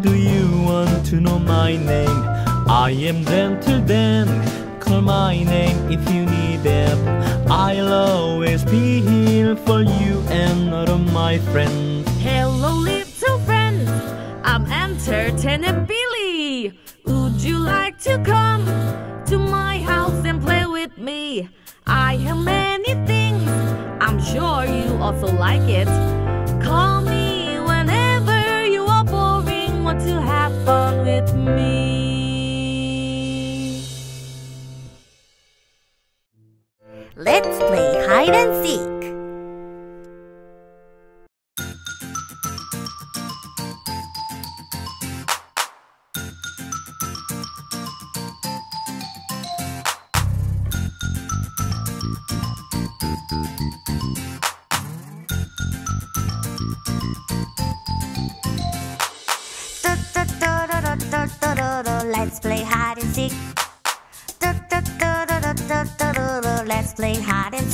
Do you want to know my name? I am gentle Dan. Call my name if you need help. I'll always be here for you and all of my friends. Hello, little friends. I'm Entertainer Billy. Would you like to come to my house and play with me? I have many things. I'm sure you also like it. to have fun with me. Let's play hide and seek.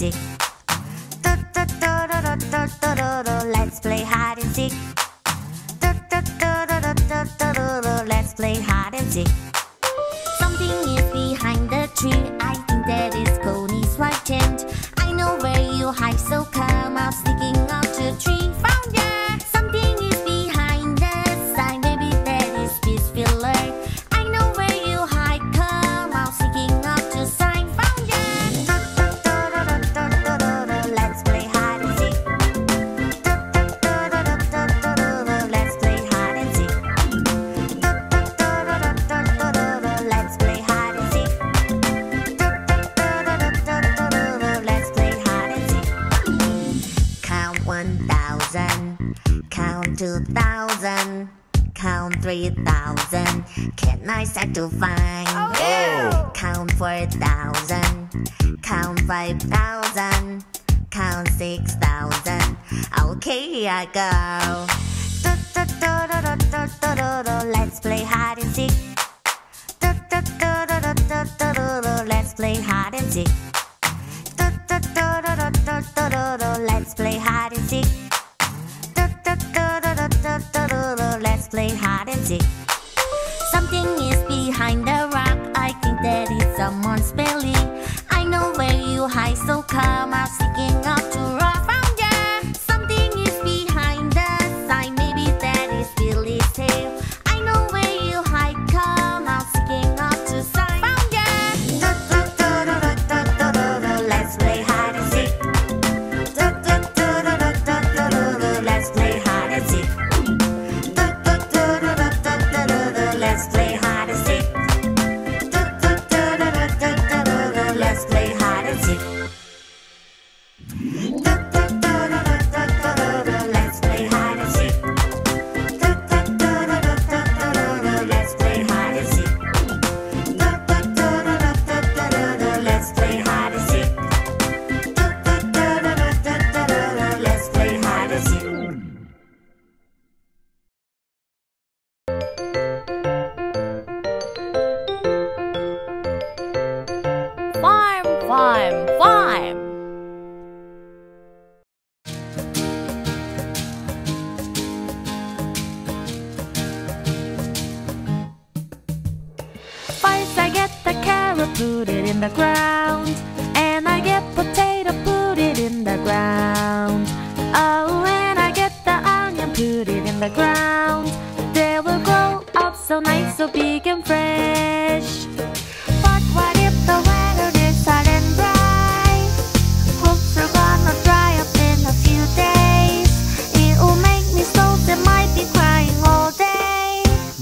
music. 3,000. Can I start to find? Oh, yeah. Count 4,000. Count 5,000. Count 6,000. Okay, here I go. Let's play hide and seek. Let's play hide and seek. behind the rock. I think there is someone spelling.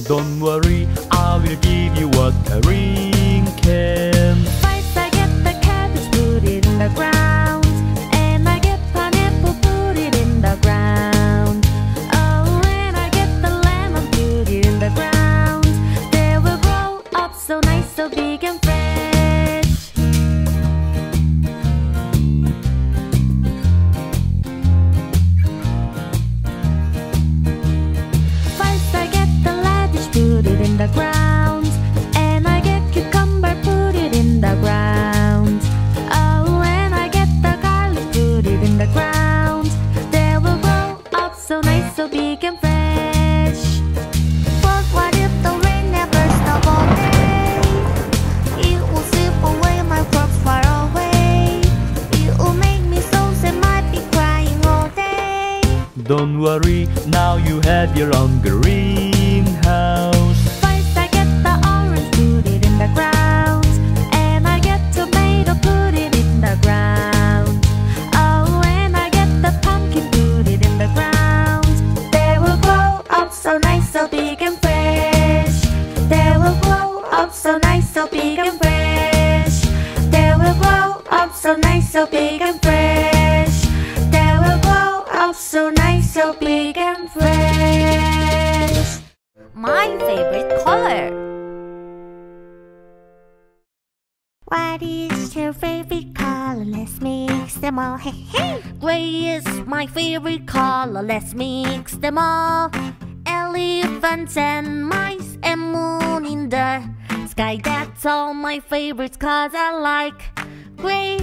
Don't worry, I will give you watering can. Don't worry, now you have your own greenhouse. My favorite color. What is your favorite color? Let's mix them all. Hey, hey! Gray is my favorite color. Let's mix them all. Elephants and mice and moon in the sky. That's all my favorites cause I like gray.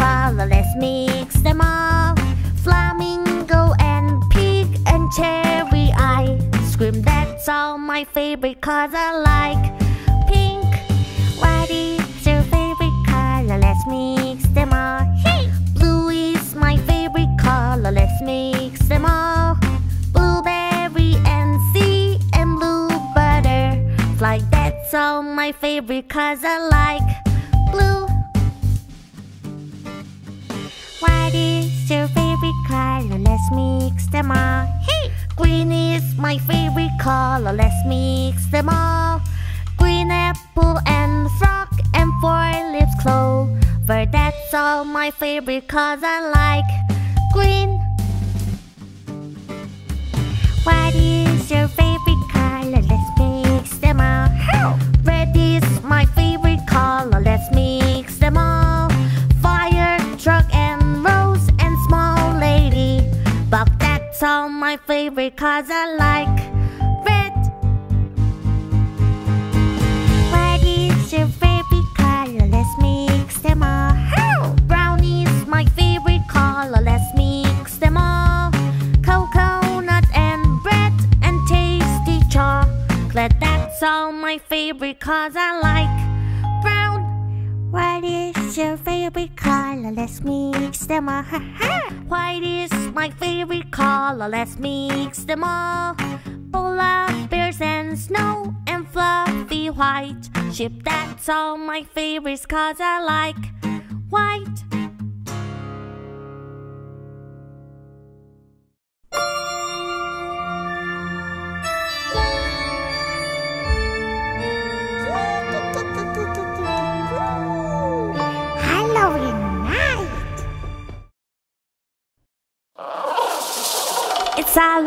Color. Let's mix them all. Flamingo and pig and cherry ice cream. That's all my favorite cause I like pink. What is your favorite color? Let's mix them all. Hey! Blue is my favorite color. Let's mix them all. Blueberry and sea and blue butterfly. That's all my favorite cause I like blue. What is your favorite color? Let's mix them all. Hey! Green is my favorite color. Let's mix them all. Green apple and frog and four leaves clover. That's all my favorite cause I like green. What is your favorite color? Let's mix them all. Red is my favorite color. Let's mix them all. But that's all my favorite cause I like red. What is your favorite color? Let's mix them all. Brown is my favorite color. Let's mix them all. Coconut and bread and tasty chocolate. That's all my favorite cause I like. What is your favorite color? Let's mix them all. White is my favorite color. Let's mix them all. Polar bears and snow and fluffy white sheep. That's all my favorites cause I like white.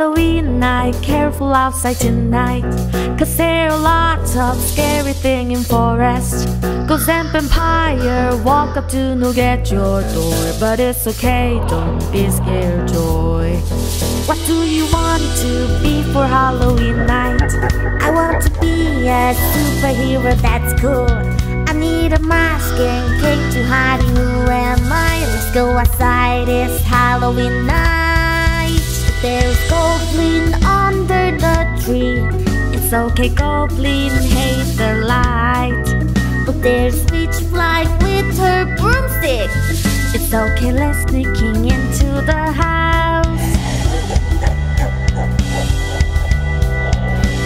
Halloween night, careful outside tonight. Cause there are lots of scary things in forest. Ghost and vampire walk up to knock at your door. But it's okay, don't be scared, joy. What do you want to be for Halloween night? I want to be a superhero that's cool. I need a mask and cake to hide who am I? Let's go outside, it's Halloween night. There's goblin under the tree. It's okay, goblin, hate the light. But there's witch fly with her broomstick. It's okay, let's sneaking into the house.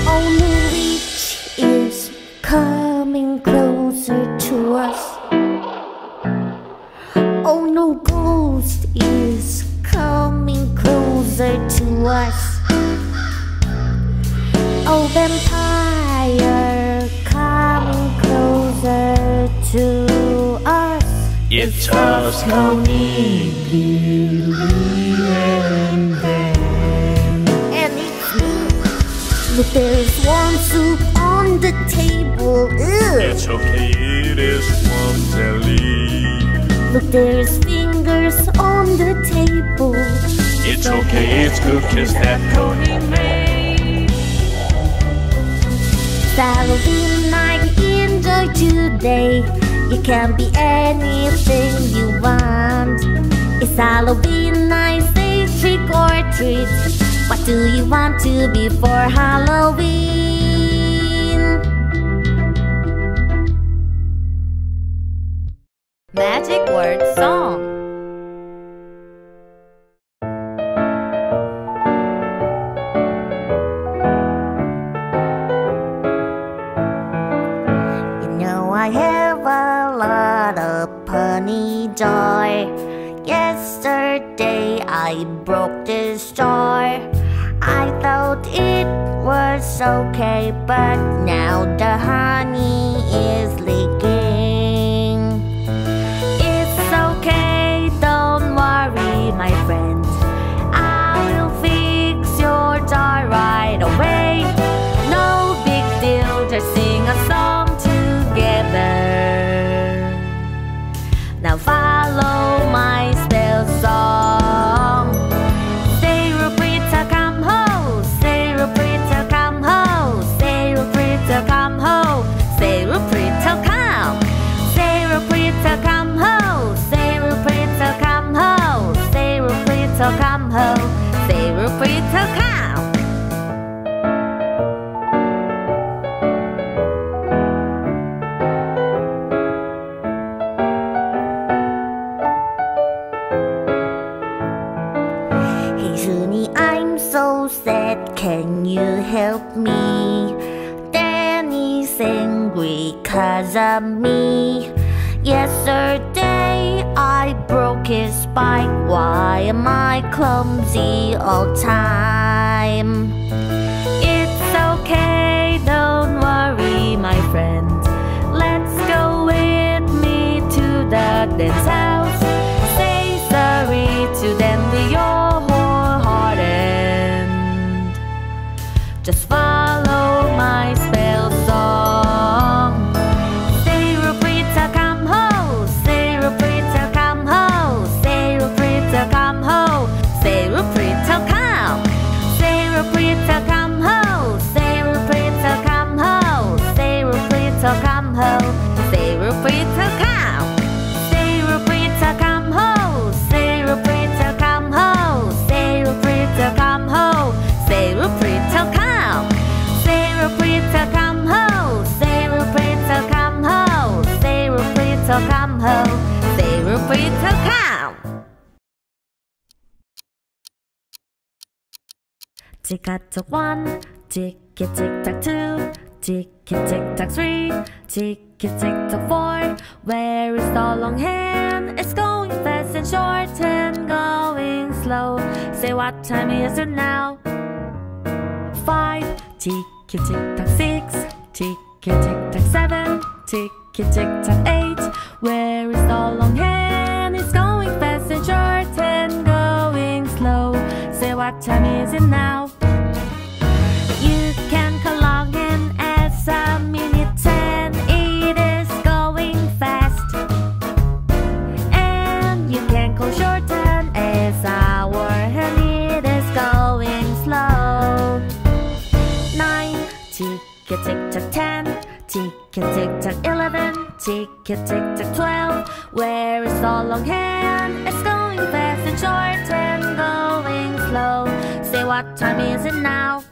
Only witch is coming closer to us. Oh no, ghost is coming closer us. Oh, vampire coming closer to us. It's us, no need, and then. And it's me. Look, there's warm soup on the table. Ew. It's okay, it is one jelly. Look, there's fingers on the table. It's okay, it's cookies that Coney made. Halloween night, enjoy today. You can be anything you want. It's Halloween night, say trick or treat. What do you want to be for Halloween? Magic word song. Yesterday I broke this jar. I thought it was okay, but now come ho, say Rupita come. Tick tock one, tick tick tock two, tick tick tock three, tick tick tock four. Where is the long hand? It's going fast and short and going slow. Say what time is it now? Five, tick tick tock six, tick tick tock seven, tick tick tock eight. Where is the long hand? It's going fast and short and going slow. Say what time is it now? tick tick tick twelve. Where is the long hand? It's going fast and short and going slow. Say what time is it now?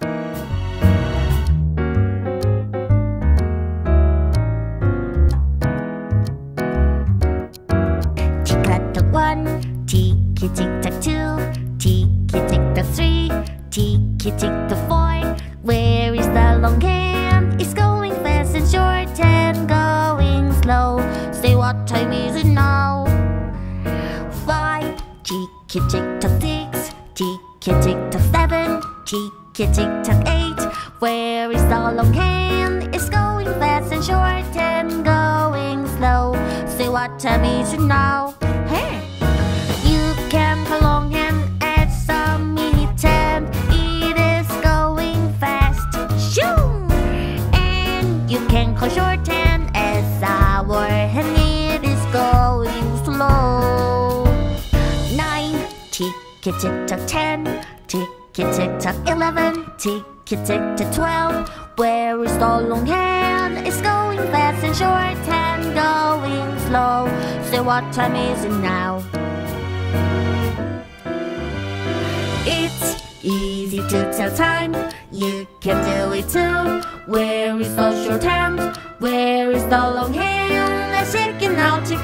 Tell me to know. Hey, you can come along and add some meat, and it is going fast. Shoo! And you can call short tan as sour, and it is going slow. Nine, tick, tick, tick, ten, tick, tick, tick, eleven, tick, tick, tick, twelve. Where is the long hand? what time is it now? It's easy to tell time, you can do it too. Where is the short hand? Where is the long hand? Let's shake it out, tick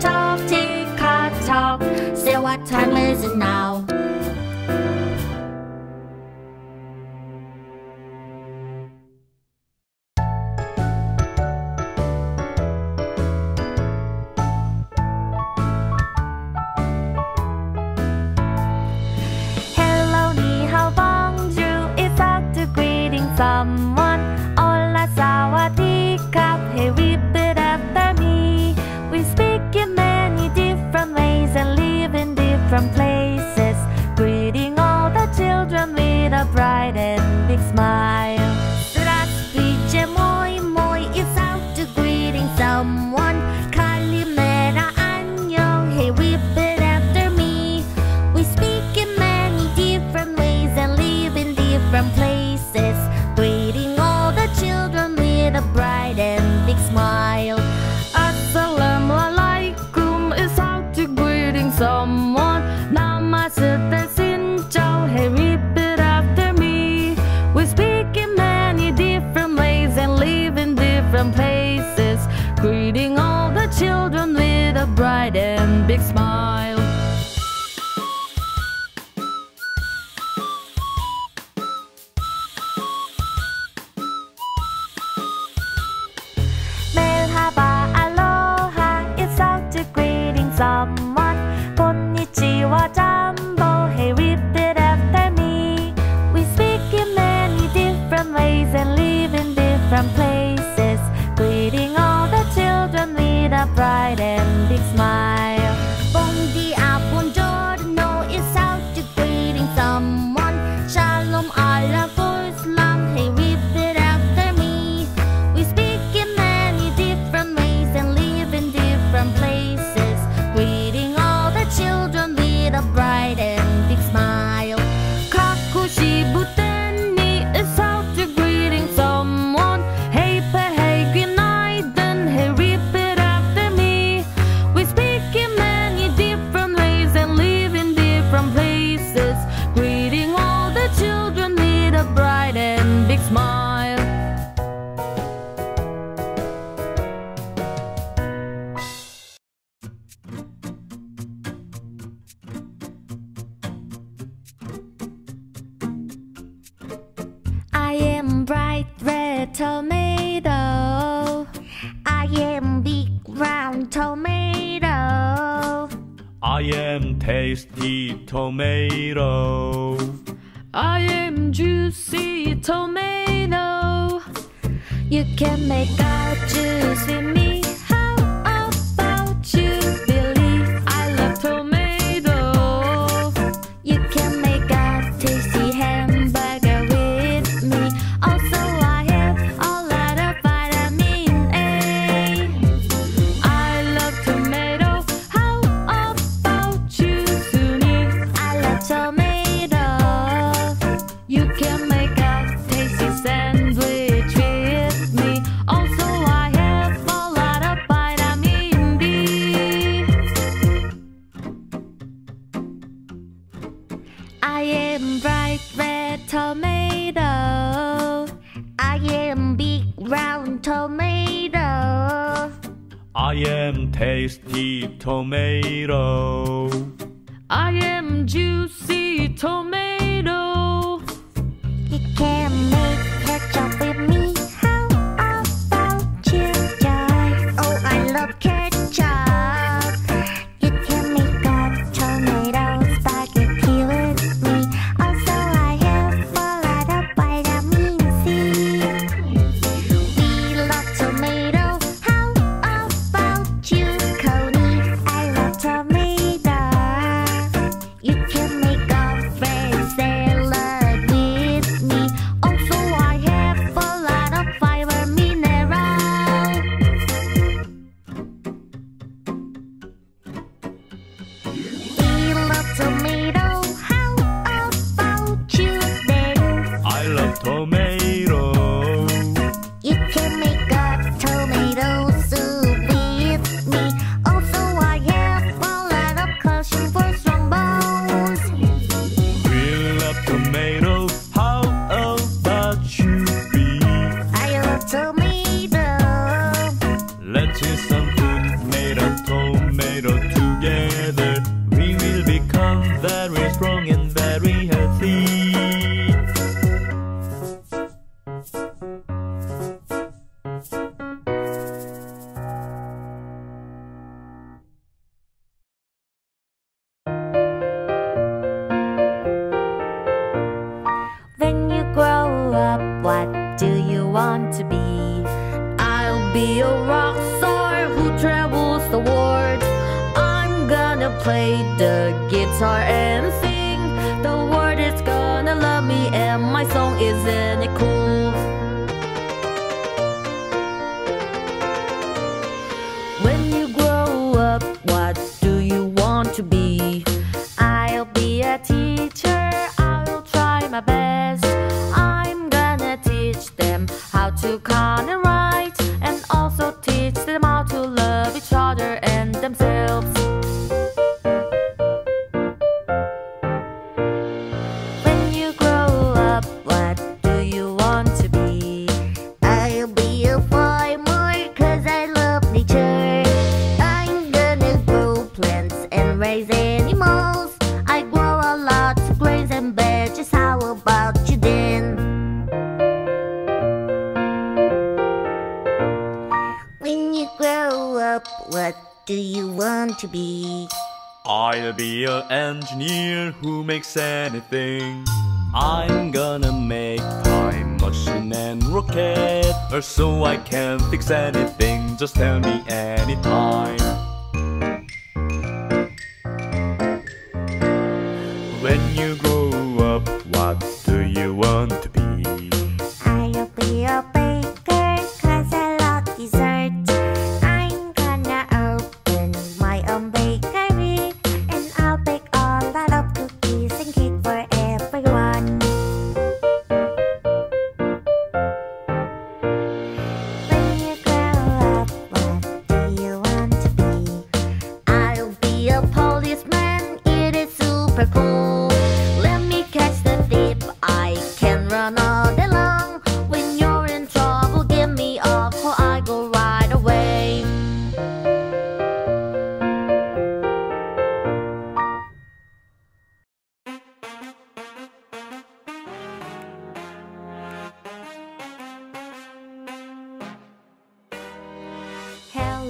tock, tick tock. Say what time is it now? tomato. I am big round tomato. I am tasty tomato. I am juicy tomato. You can make out juicy me. anything, just tell me anytime. When you grow up, what do you want to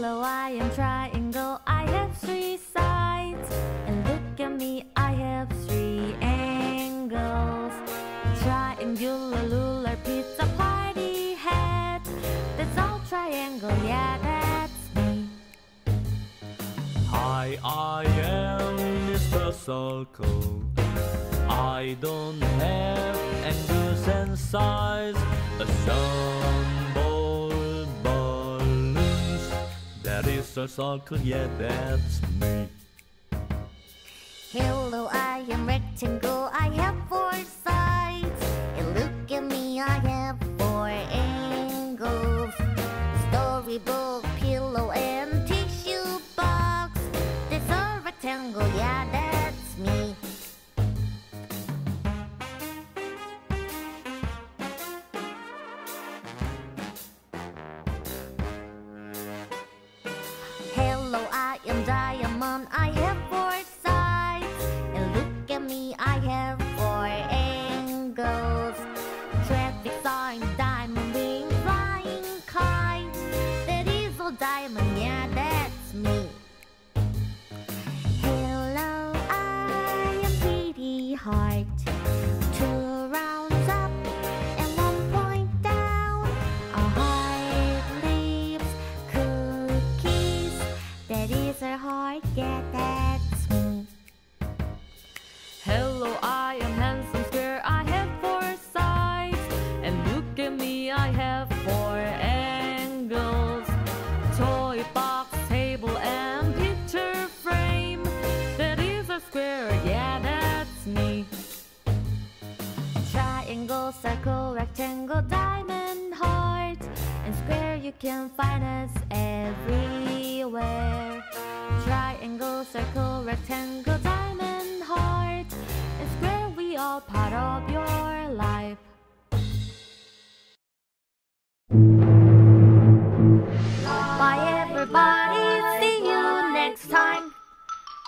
hello, I am triangle. I have three sides. And look at me, I have three angles. Triangular, lular, pizza, party hat. That's all triangle, yeah, that's me. Hi, I am Mr. Circle. I don't have angles and size. So our circle, yeah, that's me. Hello, I am rectangle, I have four sides. And look at me, I have four angles. Storybook, pillow, and tissue box. That's a rectangle. Can find us everywhere. Triangle, circle, rectangle, diamond, heart, and square. We are part of your life. Bye everybody, see you next time.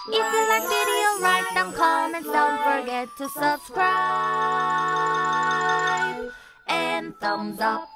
If you like video, write down comments, don't forget to subscribe and thumbs up.